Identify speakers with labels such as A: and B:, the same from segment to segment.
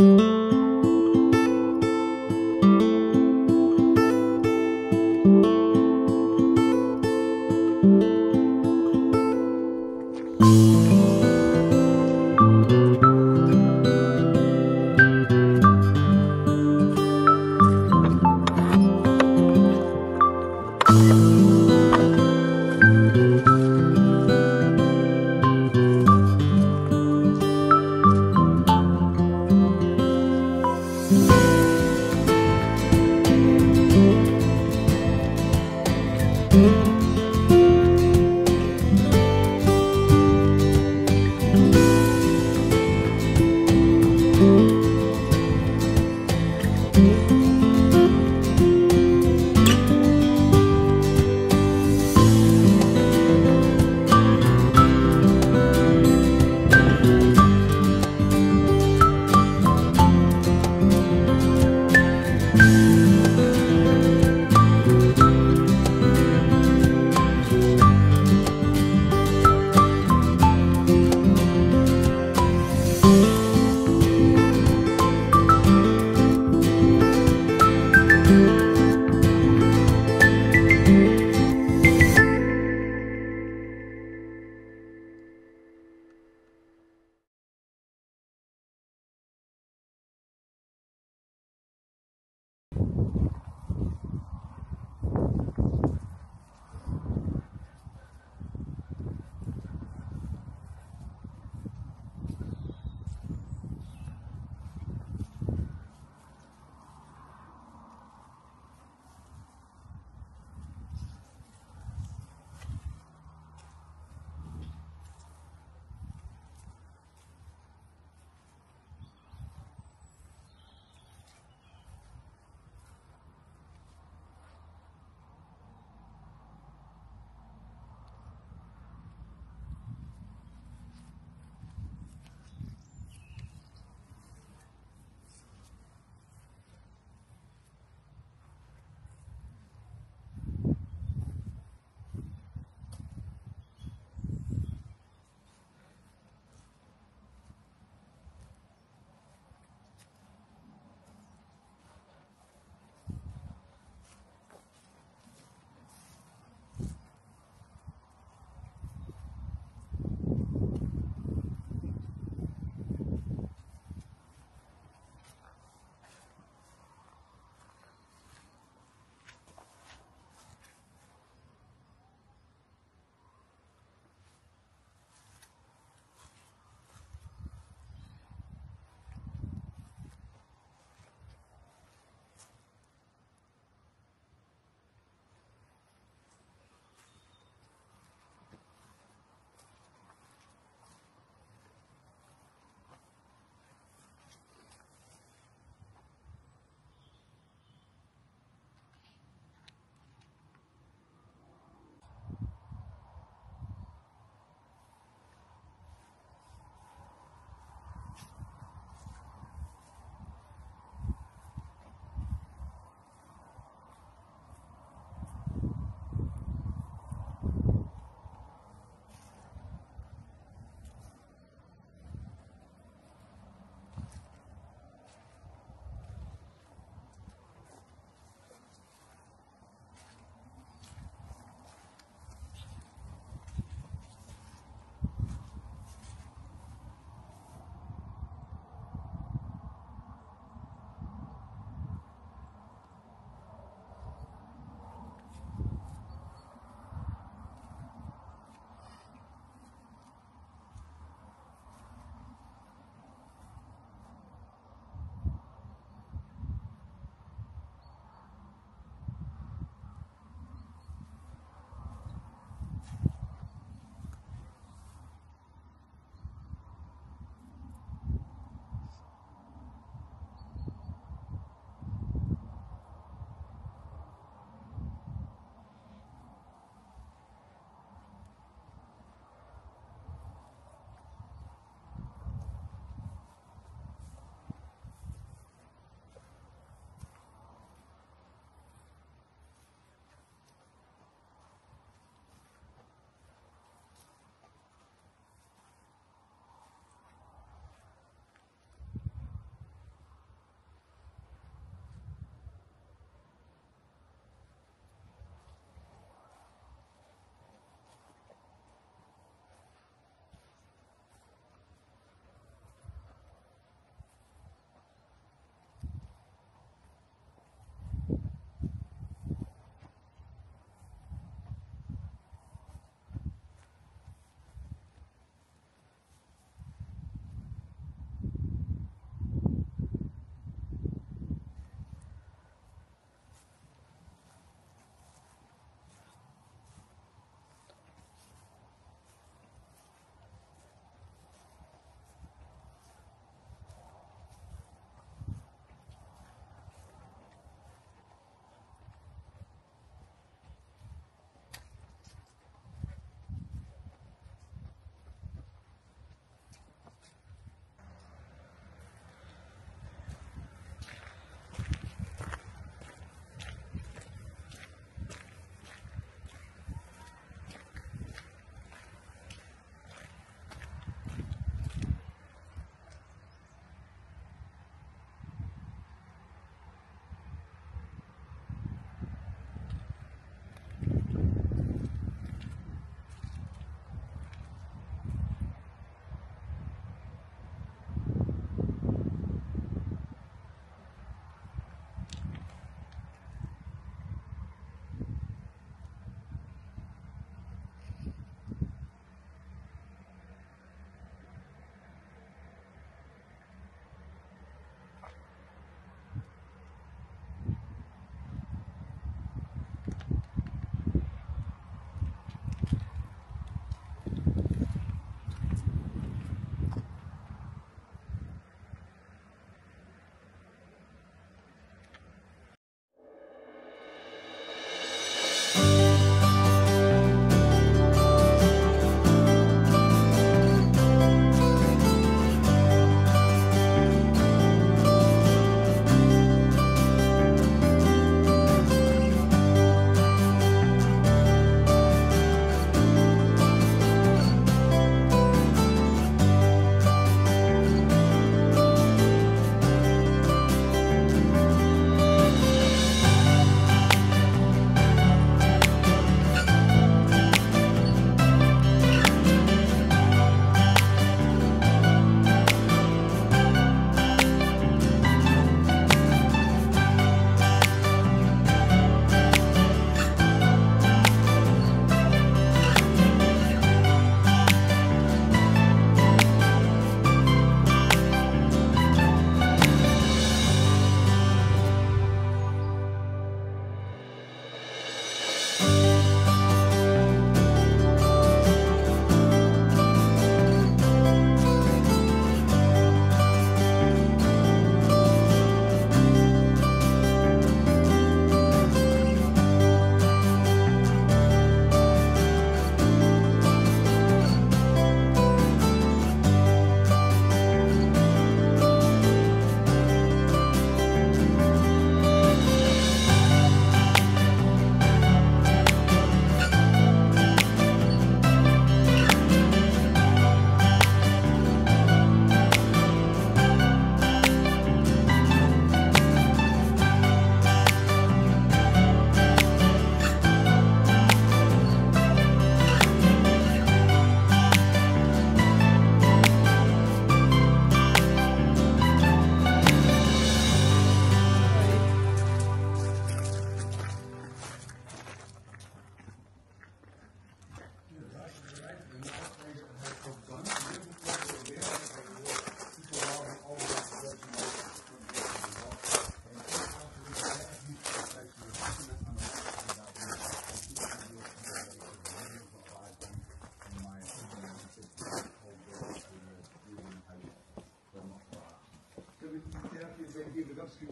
A: Mm-hmm.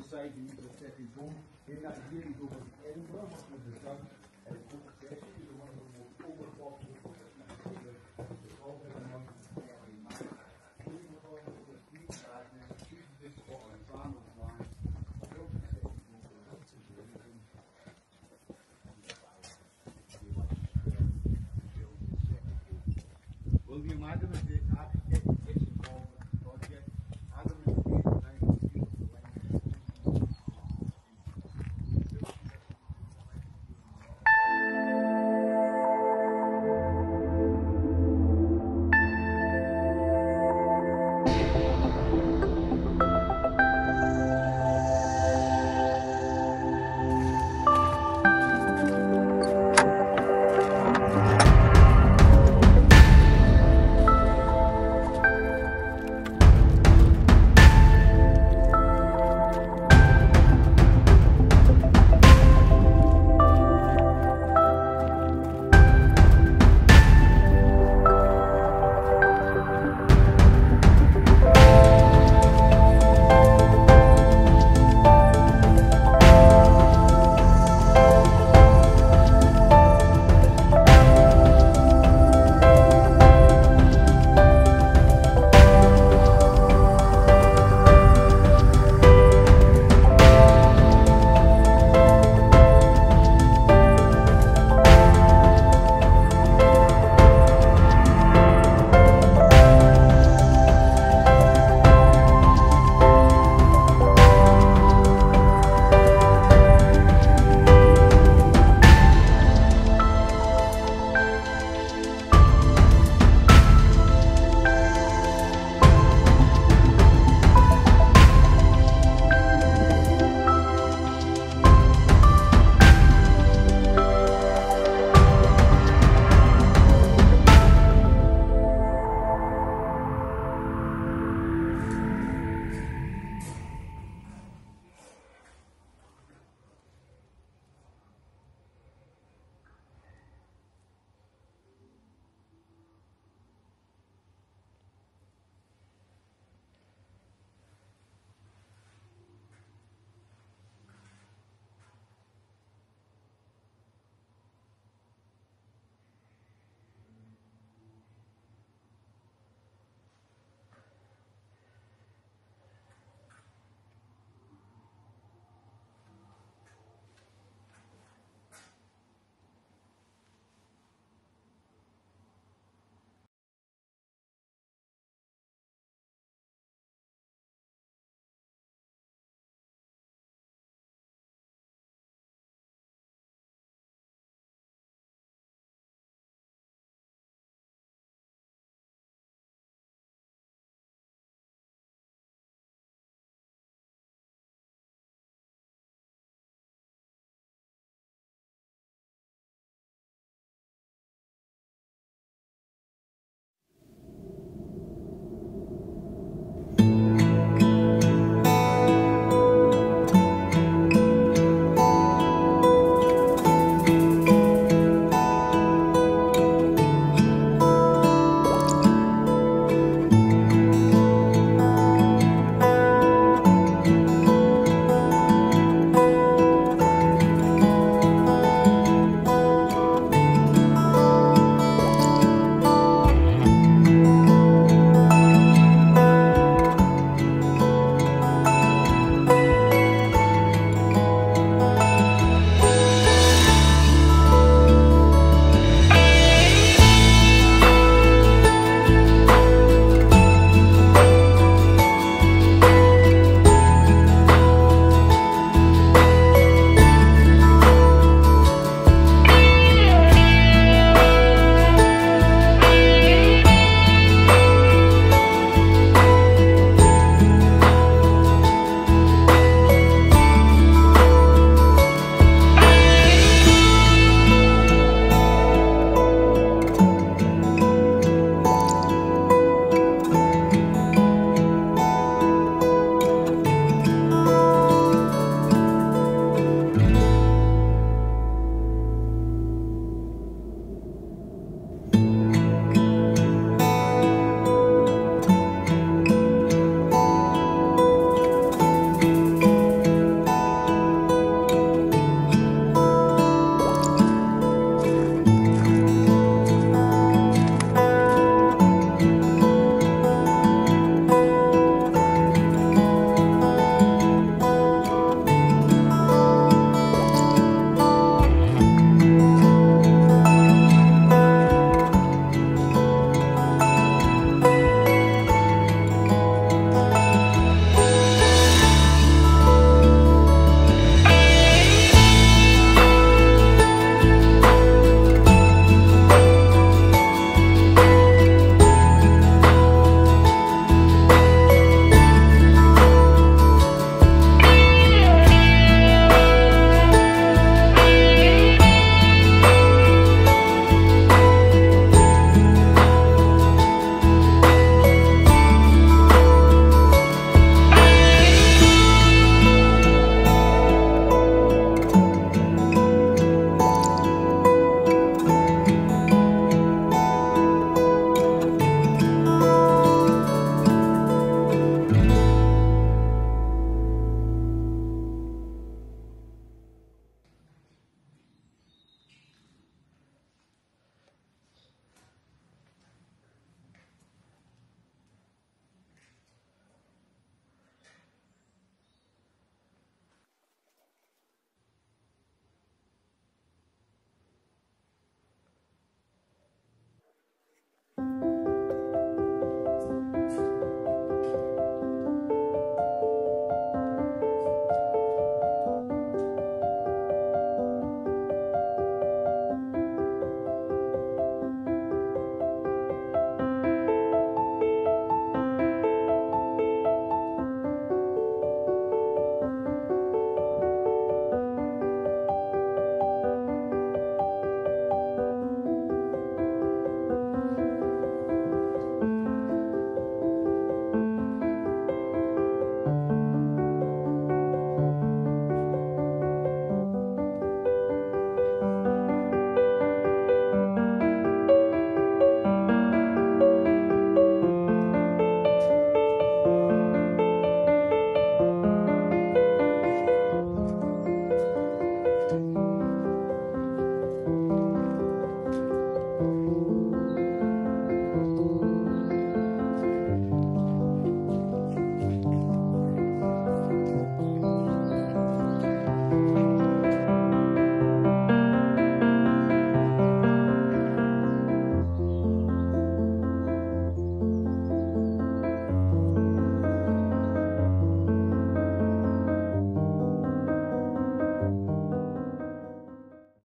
A: Absolute site die niet betreffing doen. Hier naar hier die doen in Edinburgh, wat we dus dan en ik ook gezegd, die doen we ook overval Will you imagine